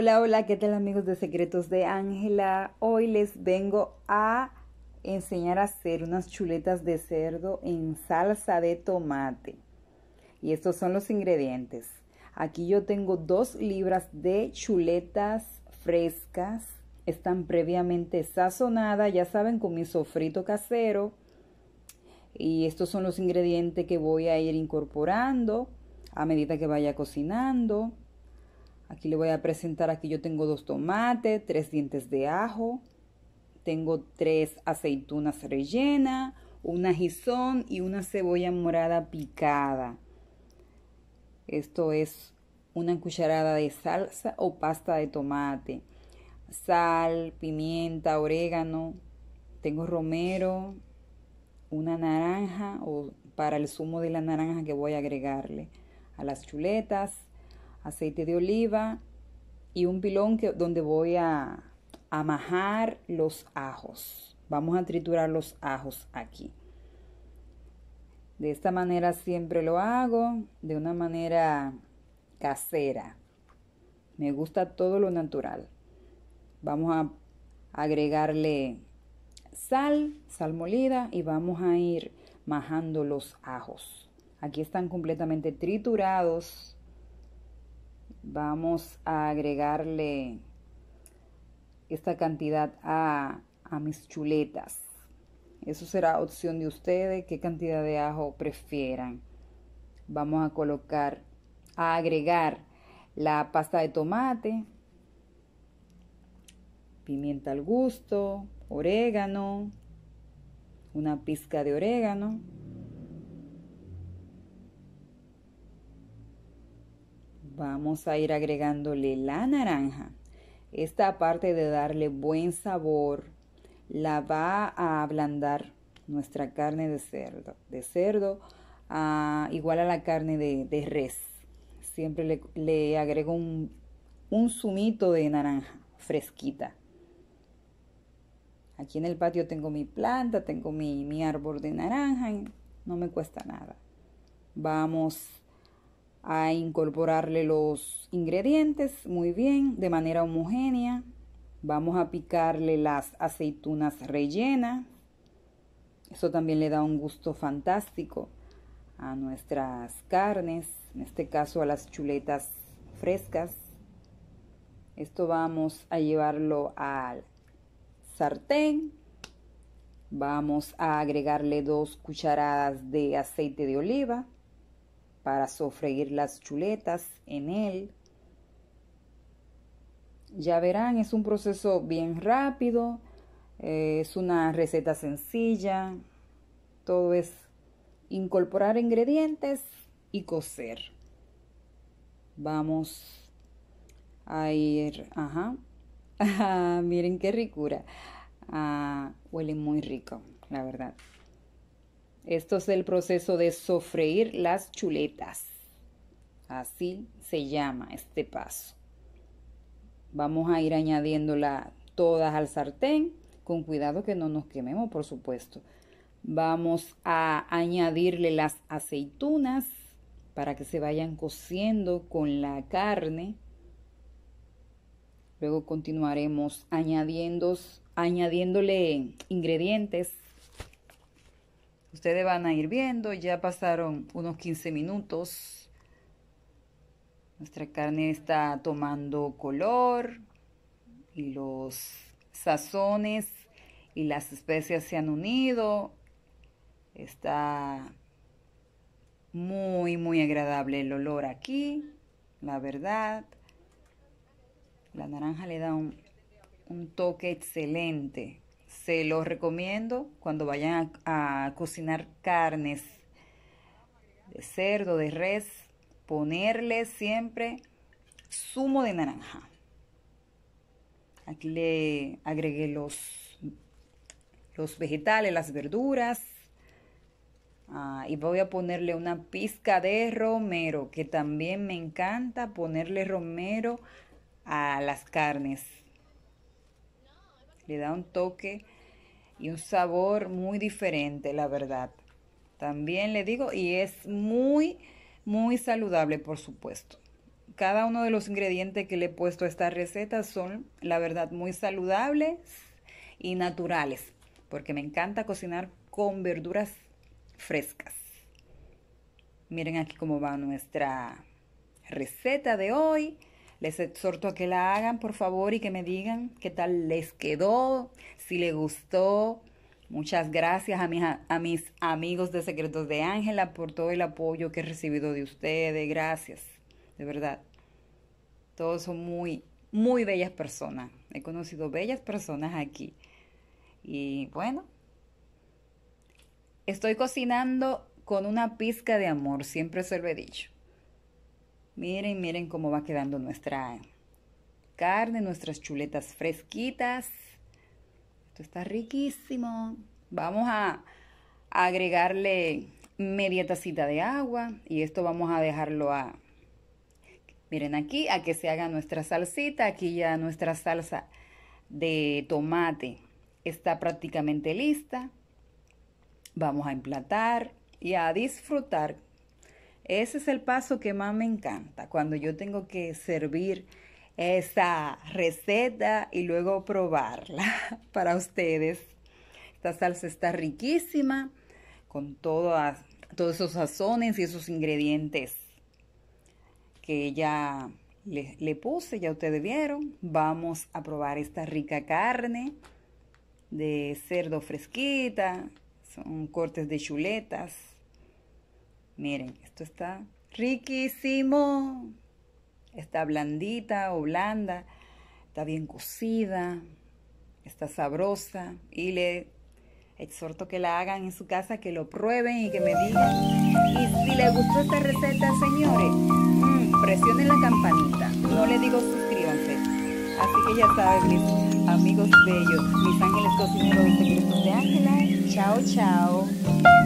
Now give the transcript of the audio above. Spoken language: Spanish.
Hola, hola, ¿qué tal amigos de Secretos de Ángela? Hoy les vengo a enseñar a hacer unas chuletas de cerdo en salsa de tomate. Y estos son los ingredientes. Aquí yo tengo dos libras de chuletas frescas. Están previamente sazonadas, ya saben, con mi sofrito casero. Y estos son los ingredientes que voy a ir incorporando a medida que vaya cocinando. Aquí le voy a presentar, aquí yo tengo dos tomates, tres dientes de ajo, tengo tres aceitunas rellenas, una gizón y una cebolla morada picada. Esto es una cucharada de salsa o pasta de tomate, sal, pimienta, orégano, tengo romero, una naranja o para el zumo de la naranja que voy a agregarle a las chuletas, aceite de oliva y un pilón que, donde voy a, a majar los ajos. Vamos a triturar los ajos aquí. De esta manera siempre lo hago, de una manera casera. Me gusta todo lo natural. Vamos a agregarle sal, sal molida y vamos a ir majando los ajos. Aquí están completamente triturados vamos a agregarle esta cantidad a, mis chuletas. Eso será opción de ustedes, qué cantidad de ajo prefieran. Vamos a colocar, a agregar la pasta de tomate, pimienta al gusto, orégano, una pizca de orégano. Vamos a ir agregándole la naranja. Esta aparte de darle buen sabor, la va a ablandar nuestra carne de cerdo. De cerdo igual a la carne de, res. Siempre le, agrego un, un zumito de naranja fresquita. Aquí en el patio tengo mi planta, tengo mi, mi árbol de naranja no me cuesta nada. Vamos a incorporarle los ingredientes muy bien, de manera homogénea. Vamos a picarle las aceitunas rellenas. Eso también le da un gusto fantástico a nuestras carnes, en este caso a las chuletas frescas. Esto vamos a llevarlo al sartén. Vamos a agregarle dos cucharadas de aceite de oliva para sofreír las chuletas en él. Ya verán, es un proceso bien rápido, eh, es una receta sencilla, todo es incorporar ingredientes y cocer. Vamos a ir, ajá, miren qué ricura, ah, huele muy rico, la verdad. Esto es el proceso de sofreír las chuletas. Así se llama este paso. Vamos a ir añadiéndola todas al sartén, con cuidado que no nos quememos, por supuesto. Vamos a añadirle las aceitunas para que se vayan cociendo con la carne. Luego continuaremos añadiendo, añadiéndole ingredientes Ustedes van a ir viendo, ya pasaron unos 15 minutos. Nuestra carne está tomando color y los sazones y las especias se han unido. Está muy, muy agradable el olor aquí, la verdad. La naranja le da un, un toque excelente se los recomiendo cuando vayan a, cocinar carnes de cerdo, de res, ponerle siempre zumo de naranja. Aquí le agregué los, los vegetales, las verduras. Ah, y voy a ponerle una pizca de romero, que también me encanta ponerle romero a las carnes le da un toque y un sabor muy diferente, la verdad. También le digo, y es muy, muy saludable, por supuesto. cada uno de los ingredientes que le he puesto a esta receta son, la verdad, muy saludables y naturales, porque me encanta cocinar con verduras frescas. Miren aquí cómo va nuestra receta de hoy. Les exhorto a que la hagan, por favor, y que me digan qué tal les quedó, si les gustó. Muchas gracias a mis, amigos de Secretos de Ángela por todo el apoyo que he recibido de ustedes. Gracias, de verdad. Todos son muy, muy bellas personas. He conocido bellas personas aquí. Y bueno, estoy cocinando con una pizca de amor, siempre se lo he dicho. Miren, miren cómo va quedando nuestra carne, nuestras chuletas fresquitas. Esto está riquísimo. Vamos a agregarle media tacita de agua y esto vamos a dejarlo a miren aquí a que se haga nuestra salsita aquí ya nuestra salsa de tomate está prácticamente lista vamos a emplatar y a disfrutar ese es el paso que más me encanta, cuando yo tengo que servir esa receta y luego probarla para ustedes. Esta salsa está riquísima con todos esos sazones y esos ingredientes que ya le, le, puse, ya ustedes vieron. Vamos a probar esta rica carne de cerdo fresquita, son cortes de chuletas Miren, esto está riquísimo. Está blandita o blanda. Está bien cocida. Está sabrosa. Y le exhorto que la hagan en su casa, que lo prueben y que me digan. Y si les gustó esta receta, señores, mm, presionen la campanita. No le digo suscríbanse. Así que ya saben, mis amigos bellos, mis ángeles cocineros de secretos de Ángela. Chao, chao.